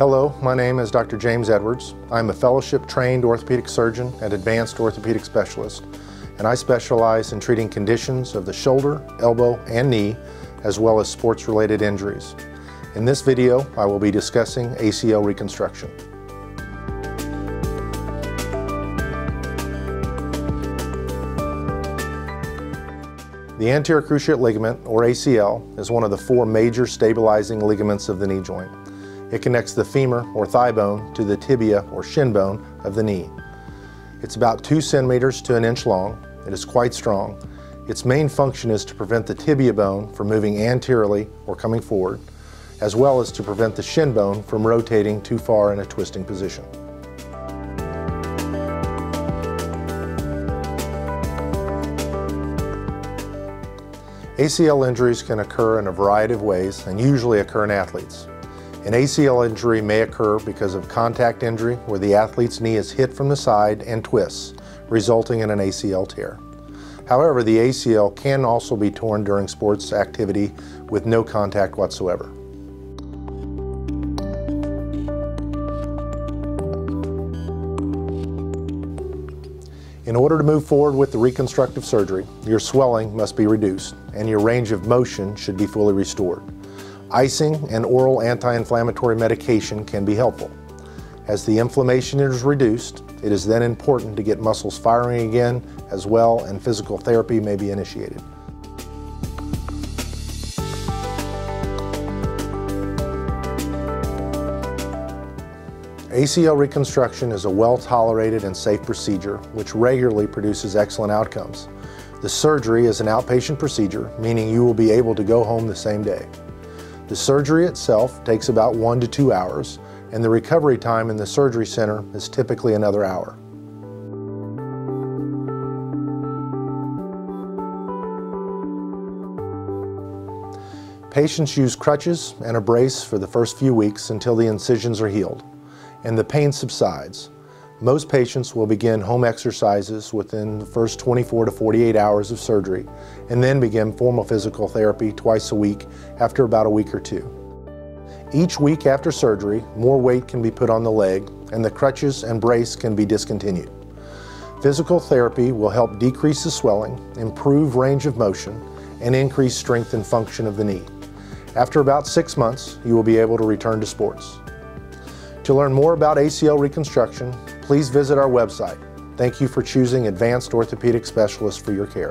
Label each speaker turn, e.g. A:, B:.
A: Hello, my name is Dr. James Edwards. I'm a fellowship trained orthopedic surgeon and advanced orthopedic specialist, and I specialize in treating conditions of the shoulder, elbow, and knee, as well as sports related injuries. In this video, I will be discussing ACL reconstruction. The anterior cruciate ligament, or ACL, is one of the four major stabilizing ligaments of the knee joint. It connects the femur or thigh bone to the tibia or shin bone of the knee. It's about two centimeters to an inch long. It is quite strong. Its main function is to prevent the tibia bone from moving anteriorly or coming forward, as well as to prevent the shin bone from rotating too far in a twisting position. ACL injuries can occur in a variety of ways and usually occur in athletes. An ACL injury may occur because of contact injury where the athlete's knee is hit from the side and twists, resulting in an ACL tear. However, the ACL can also be torn during sports activity with no contact whatsoever. In order to move forward with the reconstructive surgery, your swelling must be reduced and your range of motion should be fully restored. Icing and oral anti-inflammatory medication can be helpful. As the inflammation is reduced, it is then important to get muscles firing again as well and physical therapy may be initiated. ACL reconstruction is a well-tolerated and safe procedure which regularly produces excellent outcomes. The surgery is an outpatient procedure, meaning you will be able to go home the same day. The surgery itself takes about one to two hours, and the recovery time in the surgery center is typically another hour. Patients use crutches and a brace for the first few weeks until the incisions are healed and the pain subsides. Most patients will begin home exercises within the first 24 to 48 hours of surgery and then begin formal physical therapy twice a week after about a week or two. Each week after surgery, more weight can be put on the leg and the crutches and brace can be discontinued. Physical therapy will help decrease the swelling, improve range of motion, and increase strength and function of the knee. After about six months, you will be able to return to sports. To learn more about ACL reconstruction, please visit our website. Thank you for choosing Advanced Orthopedic Specialists for your care.